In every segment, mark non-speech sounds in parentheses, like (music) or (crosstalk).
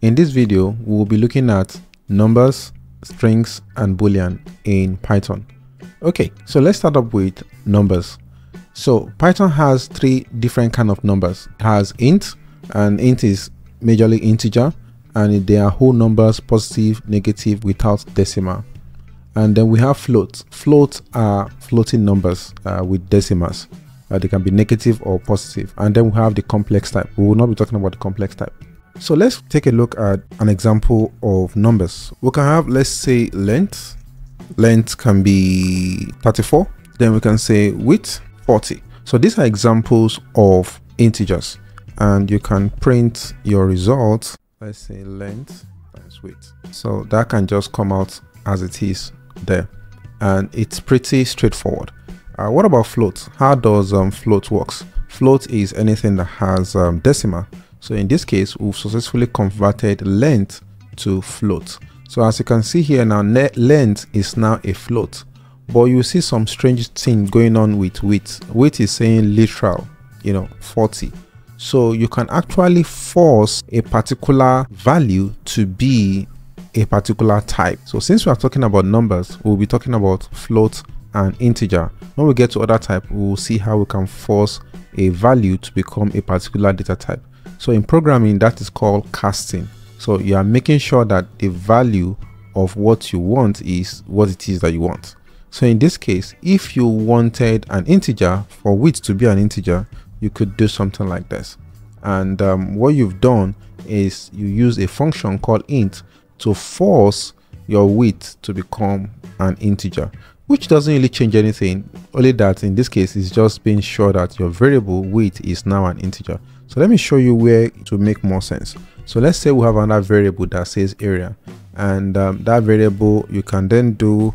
In this video, we will be looking at numbers, strings, and boolean in Python. Okay, so let's start up with numbers. So Python has three different kind of numbers. It has int, and int is majorly integer, and they are whole numbers, positive, negative, without decimal. And then we have floats. Floats are floating numbers uh, with decimals. Uh, they can be negative or positive. And then we have the complex type. We will not be talking about the complex type. So let's take a look at an example of numbers. We can have, let's say, length. Length can be 34. Then we can say width 40. So these are examples of integers. And you can print your results. Let's say length times width. So that can just come out as it is there and it's pretty straightforward uh, what about float how does um, float works float is anything that has um, decimal so in this case we've successfully converted length to float so as you can see here now length is now a float but you see some strange thing going on with width width is saying literal you know 40 so you can actually force a particular value to be a particular type. So since we are talking about numbers, we'll be talking about float and integer. When we get to other type, we'll see how we can force a value to become a particular data type. So in programming, that is called casting. So you are making sure that the value of what you want is what it is that you want. So in this case, if you wanted an integer for width to be an integer, you could do something like this. And um, what you've done is you use a function called int to force your width to become an integer which doesn't really change anything only that in this case is just being sure that your variable width is now an integer so let me show you where to make more sense. So let's say we have another variable that says area. And um, that variable you can then do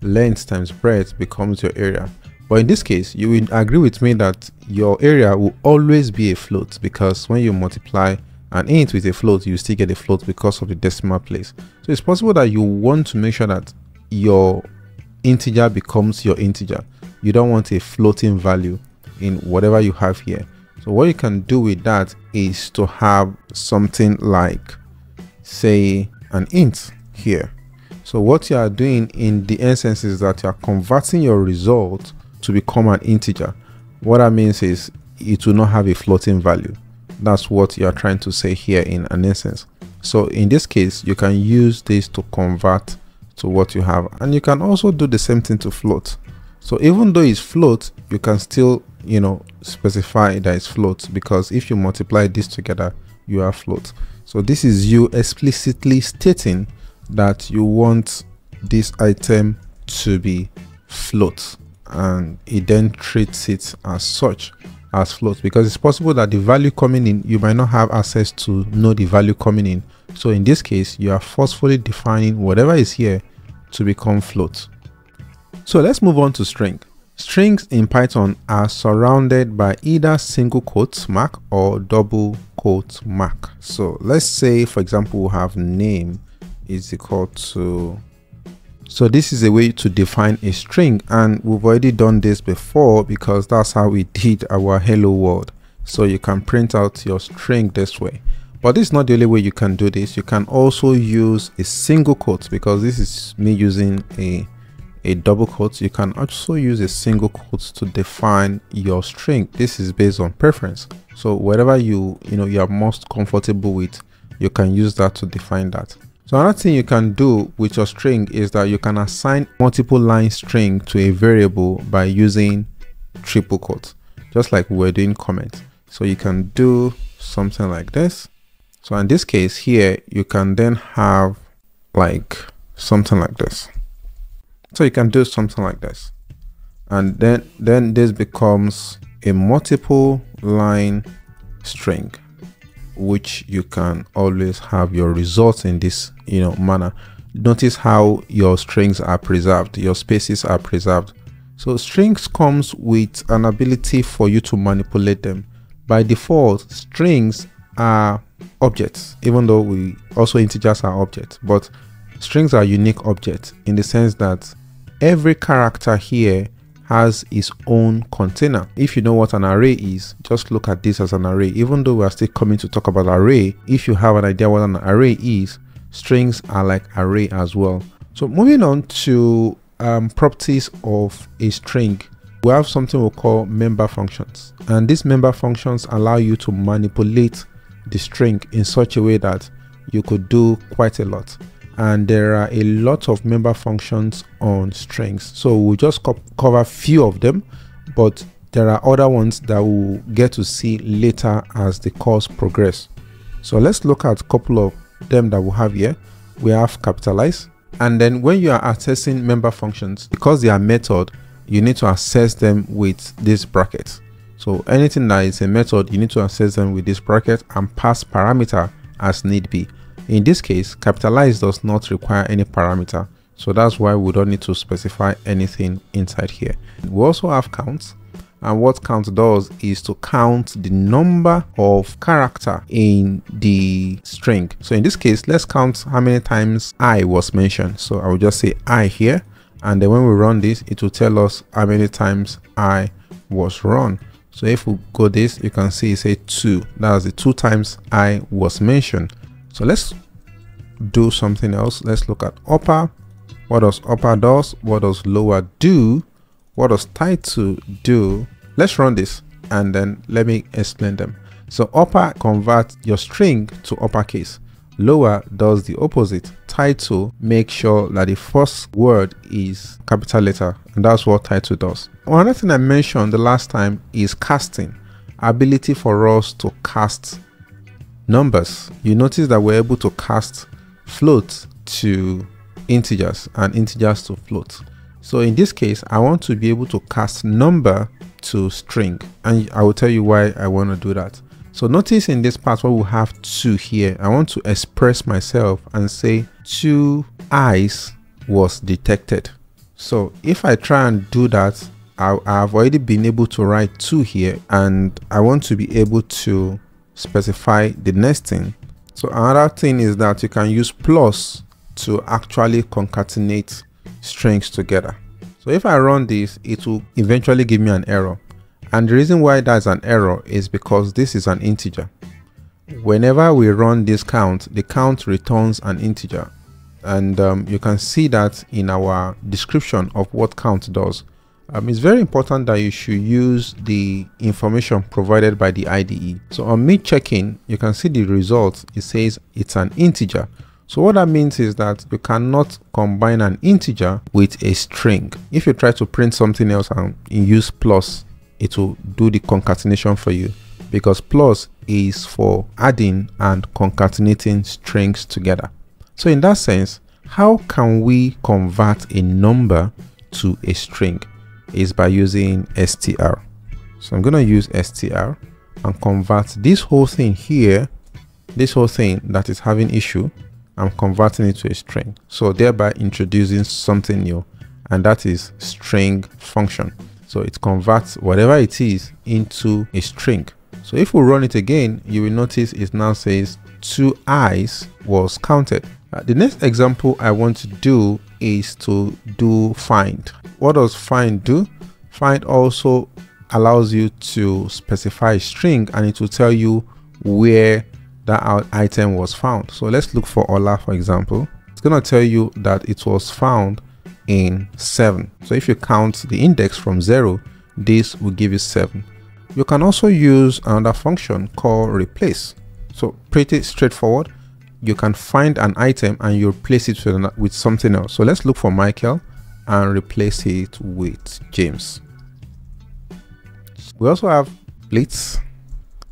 length times breadth becomes your area. But in this case you will agree with me that your area will always be a float because when you multiply and int with a float you still get a float because of the decimal place. So it's possible that you want to make sure that your integer becomes your integer. You don't want a floating value in whatever you have here so what you can do with that is to have something like say an int here so what you are doing in the essence is that you are converting your result to become an integer what that means is it will not have a floating value that's what you are trying to say here in an instance. So in this case, you can use this to convert to what you have. And you can also do the same thing to float. So even though it's float, you can still, you know, specify that it's float because if you multiply this together, you have float. So this is you explicitly stating that you want this item to be float and it then treats it as such as float because it's possible that the value coming in you might not have access to know the value coming in. So in this case you are forcefully defining whatever is here to become float so let's move on to string strings in python are surrounded by either single quote mark or double quote mark so let's say for example we have name is equal to so this is a way to define a string and we've already done this before because that's how we did our hello world. So you can print out your string this way. But this is not the only way you can do this. You can also use a single quote because this is me using a a double quote. You can also use a single quote to define your string. This is based on preference. So whatever you you know you are most comfortable with, you can use that to define that. So another thing you can do with your string is that you can assign multiple line string to a variable by using triple quotes, just like we are doing comment. So you can do something like this. So in this case here, you can then have like something like this. So you can do something like this. And then, then this becomes a multiple line string which you can always have your results in this you know manner. Notice how your strings are preserved your spaces are preserved. So strings comes with an ability for you to manipulate them. By default strings are objects even though we also integers are objects but strings are unique objects in the sense that every character here has its own container. If you know what an array is, just look at this as an array. Even though we are still coming to talk about array, if you have an idea what an array is, strings are like array as well. So moving on to um, properties of a string, we have something we call member functions. And these member functions allow you to manipulate the string in such a way that you could do quite a lot and there are a lot of member functions on strings. So we'll just co cover few of them but there are other ones that we'll get to see later as the course progress. So let's look at a couple of them that we have here. We have capitalize and then when you are accessing member functions because they are method you need to access them with this bracket so anything that is a method you need to access them with this bracket and pass parameter as need be in this case, capitalize does not require any parameter. So that's why we don't need to specify anything inside here. We also have counts and what count does is to count the number of character in the string. So in this case, let's count how many times I was mentioned. So I will just say I here and then when we run this, it will tell us how many times I was run. So if we go this, you can see it say two. That's the two times I was mentioned. So let's do something else. Let's look at upper. What does upper does? What does lower do? What does title do? Let's run this and then let me explain them. So upper converts your string to uppercase. Lower does the opposite. Title makes sure that the first word is capital letter and that's what title does. Another thing I mentioned the last time is casting. Ability for us to cast numbers. You notice that we're able to cast float to integers and integers to float. So in this case, I want to be able to cast number to string and I will tell you why I want to do that. So notice in this part what we have two here, I want to express myself and say two eyes was detected. So if I try and do that, I, have already been able to write two here and I want to be able to specify the next thing. So another thing is that you can use plus to actually concatenate strings together. So if I run this, it will eventually give me an error. And the reason why that's an error is because this is an integer. Whenever we run this count, the count returns an integer. And um, you can see that in our description of what count does. Um, it's very important that you should use the information provided by the IDE. So on me checking, you can see the result. It says it's an integer. So what that means is that you cannot combine an integer with a string. If you try to print something else and use plus, it will do the concatenation for you because plus is for adding and concatenating strings together. So in that sense, how can we convert a number to a string? Is by using str. So I'm going to use str and convert this whole thing here, this whole thing that is having issue, I'm converting it to a string. So thereby introducing something new and that is string function. So it converts whatever it is into a string. So if we run it again, you will notice it now says two eyes was counted. Uh, the next example I want to do is to do find. What does find do? Find also allows you to specify a string and it will tell you where that item was found. So let's look for Ola for example. It's going to tell you that it was found in 7. So if you count the index from 0, this will give you 7. You can also use another function called replace. So pretty straightforward you can find an item and you replace it with, with something else. So let's look for Michael and replace it with James. We also have splits.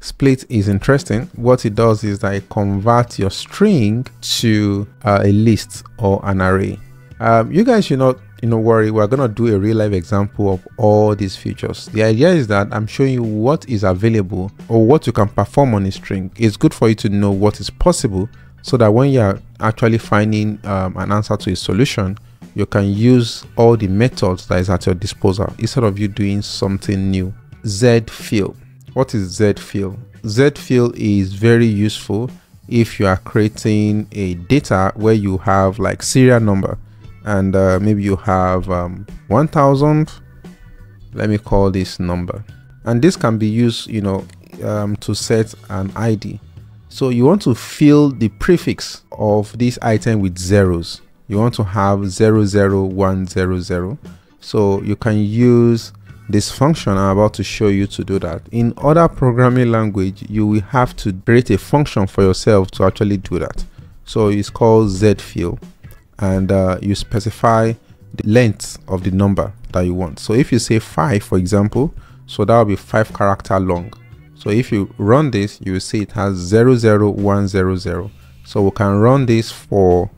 Split is interesting. What it does is that it converts your string to uh, a list or an array. Um, you guys should not you know worry we're gonna do a real life example of all these features the idea is that i'm showing you what is available or what you can perform on a string it's good for you to know what is possible so that when you're actually finding um, an answer to a solution you can use all the methods that is at your disposal instead of you doing something new. Z fill what is z fill z fill is very useful if you are creating a data where you have like serial number and uh, maybe you have um, 1000 let me call this number. And this can be used you know um, to set an id so you want to fill the prefix of this item with zeros you want to have 00100 so you can use this function I'm about to show you to do that. In other programming language, you will have to create a function for yourself to actually do that. So it's called zfill and uh, you specify the length of the number that you want. So if you say 5 for example, so that will be 5 character long. So if you run this, you will see it has 00100. So we can run this for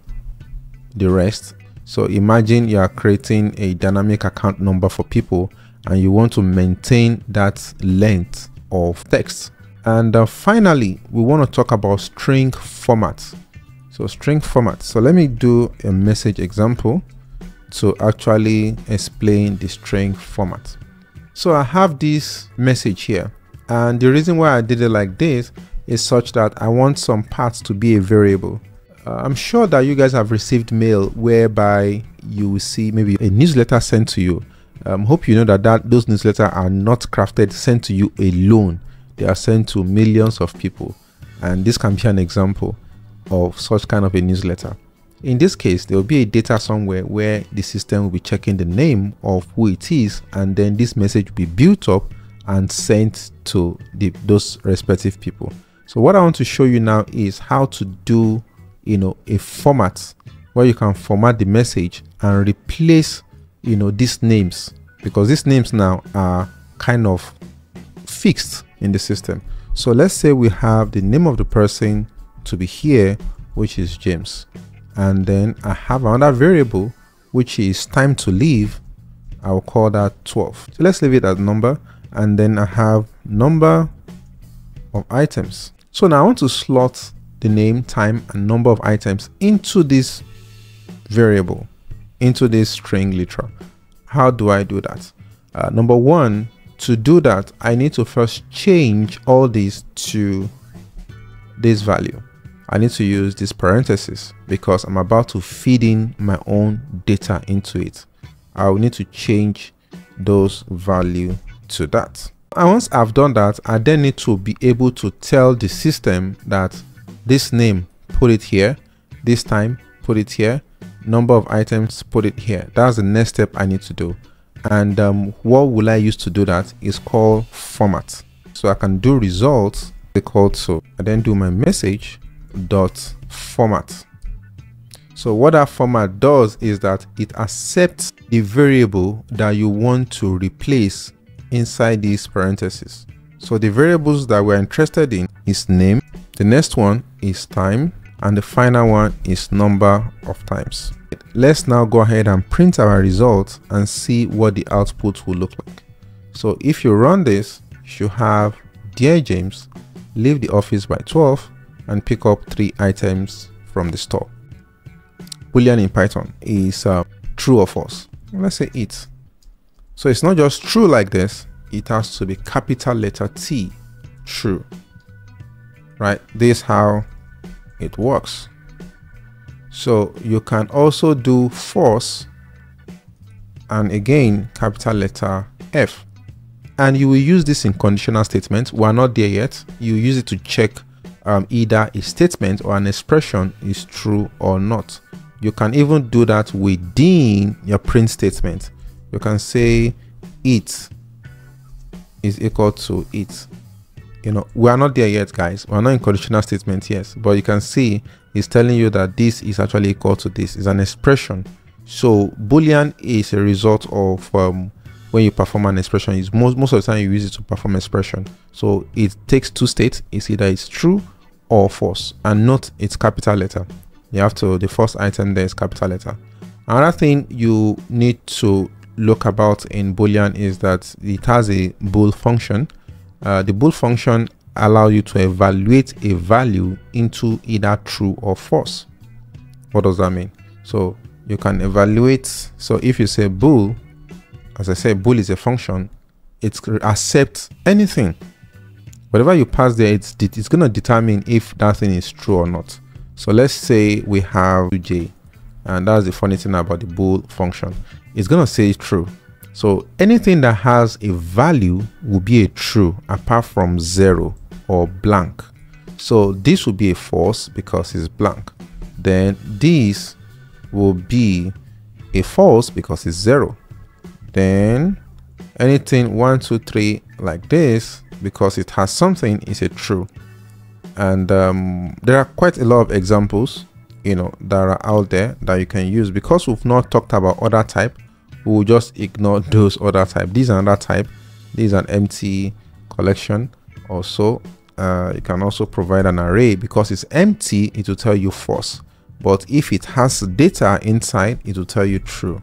the rest. So imagine you are creating a dynamic account number for people and you want to maintain that length of text. And uh, finally, we want to talk about string formats. So string format. So let me do a message example to actually explain the string format. So I have this message here and the reason why I did it like this is such that I want some parts to be a variable. Uh, I'm sure that you guys have received mail whereby you will see maybe a newsletter sent to you. Um, hope you know that, that those newsletters are not crafted sent to you alone. They are sent to millions of people. And this can be an example of such kind of a newsletter. In this case there will be a data somewhere where the system will be checking the name of who it is and then this message will be built up and sent to the, those respective people. So what i want to show you now is how to do you know a format where you can format the message and replace you know these names. Because these names now are kind of fixed in the system. So let's say we have the name of the person to be here which is James. And then I have another variable which is time to leave. I'll call that 12 so let's leave it as number and then I have number of items so now I want to slot the name time and number of items into this variable into this string literal. How do I do that? Uh, number one, to do that, I need to first change all these to this value. I need to use this parenthesis because I'm about to feed in my own data into it. I will need to change those value to that. And once I've done that, I then need to be able to tell the system that this name, put it here, this time, put it here, number of items put it here. That's the next step i need to do. And um, what will i use to do that is called format. So i can do results equal to i then do my message dot format. So what that format does is that it accepts the variable that you want to replace inside these parentheses so the variables that we're interested in is name the next one is time and the final one is number of times. Let's now go ahead and print our results and see what the output will look like. So if you run this, you should have Dear James, leave the office by 12 and pick up three items from the store. Boolean in Python is uh, true or false. Let's say it. So it's not just true like this, it has to be capital letter T, true. Right? This is how it works. So you can also do false and again capital letter F. And you will use this in conditional statements. We're not there yet. You use it to check um, either a statement or an expression is true or not. You can even do that within your print statement. You can say it is equal to it. You know we are not there yet guys. We're not in conditional statement yes. But you can see it's telling you that this is actually equal to this. Is an expression. So boolean is a result of um, when you perform an expression is most most of the time you use it to perform expression. So it takes two states. It's either it's true or false and not its capital letter. You have to the first item there is capital letter. Another thing you need to look about in boolean is that it has a bool function uh, the bool function allow you to evaluate a value into either true or false. What does that mean? So you can evaluate. So if you say bool, as I said, bool is a function. It accepts anything. Whatever you pass there, it's, it's going to determine if that thing is true or not. So let's say we have j, and that's the funny thing about the bool function. It's to say true So anything that has a value will be a true apart from zero or blank. So this will be a false because it's blank. Then this will be a false because it's zero. Then anything one, two, three like this because it has something is a true. And um, there are quite a lot of examples, you know, that are out there that you can use because we've not talked about other type. We will just ignore (laughs) those other type. These are another type. These are an empty collection. Also, uh, you can also provide an array because it's empty. It will tell you false but if it has data inside it will tell you true